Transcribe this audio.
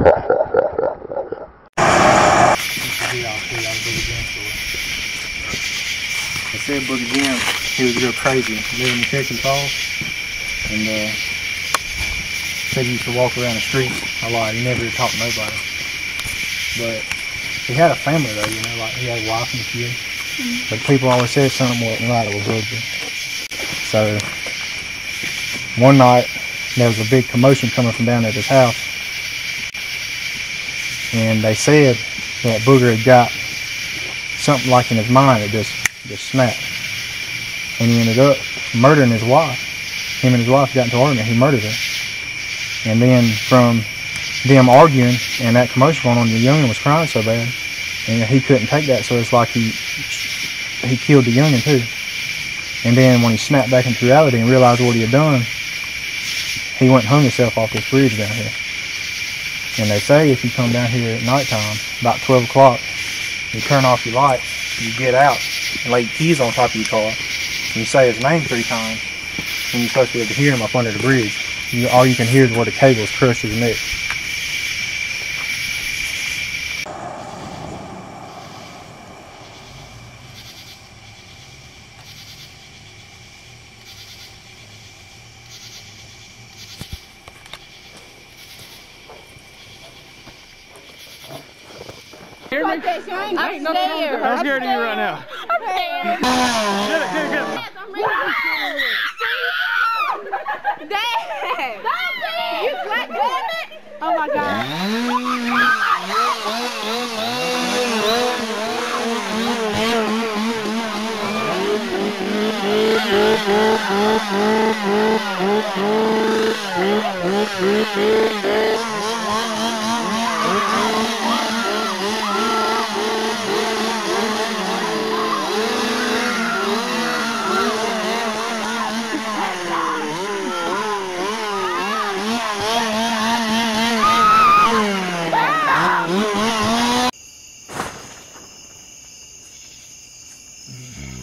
They said Booger Jim, he was real crazy, living in Cherokee Falls, and uh, said he used to walk around the street a lot. He never talked to nobody, but he had a family though, you know, like he had a wife and a kid. But people always said something wasn't right with Boogie. So one night there was a big commotion coming from down at his house, and they said that Booger had got something like in his mind that just just snapped, and he ended up murdering his wife. Him and his wife got into an argument. He murdered her, and then from them arguing and that commotion going on, the youngin was crying so bad, and he couldn't take that. So it's like he he killed the youngin too. And then when he snapped back into reality and realized what he had done, he went and hung himself off this bridge down here. And they say if you come down here at nighttime, about 12 o'clock, you turn off your lights, you get out and lay keys on top of your car, and you say his name three times, and you're supposed to be able to hear him up under the bridge. You, all you can hear is where the cables crush his neck. Hear me? I'm No, no, no, scared. I'm scared of you right now. Get it, get it, get it. Dad! You black damn it! Oh my god. Thank you. Mm-hmm.